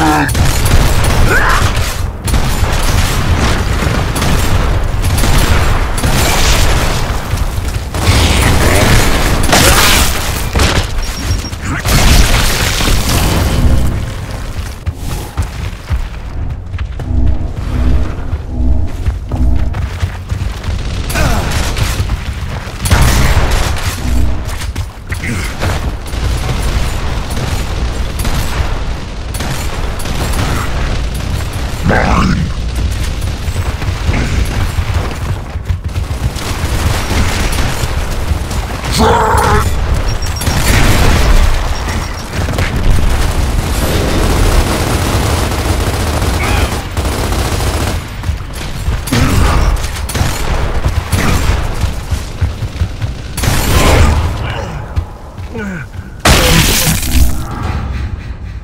Ah.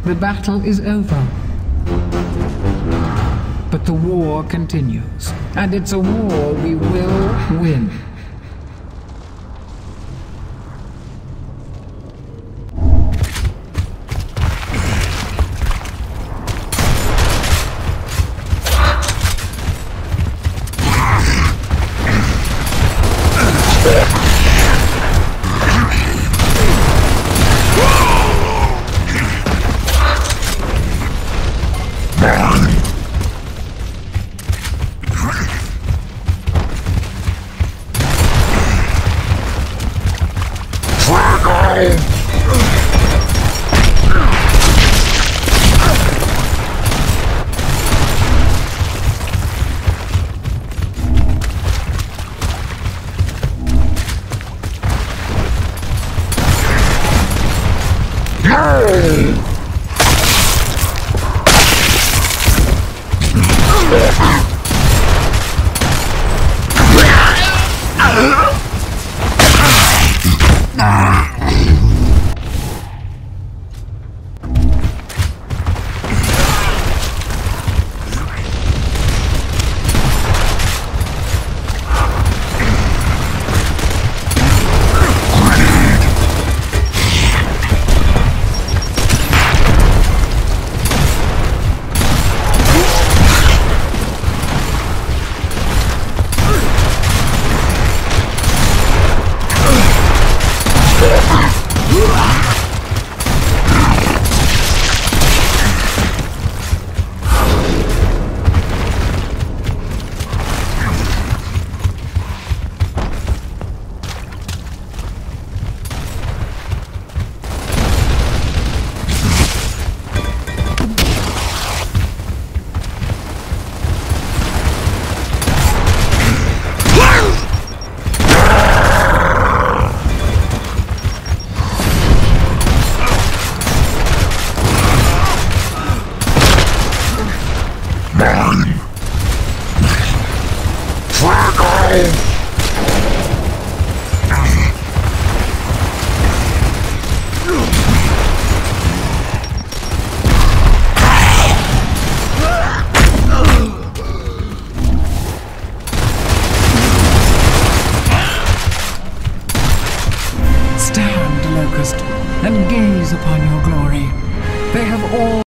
The battle is over. But the war continues. And it's a war we will win. Stand, Ah! Locust, and gaze upon your glory. They have all